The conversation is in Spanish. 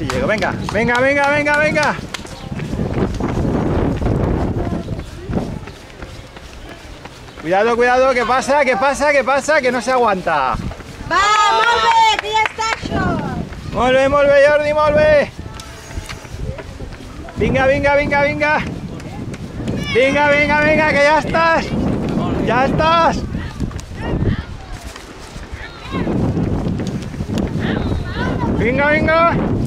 si llego. Venga, venga, venga, venga, venga. Cuidado, cuidado, ¿qué pasa? ¿Qué pasa? ¿Qué pasa? Que no se aguanta. Va, molt bé, que ja està Jordi, molt bé. Vinga, vinga, vinga, vinga. Vinga, vinga, vinga, que ya estás. Ya estás. Vinga, vinga.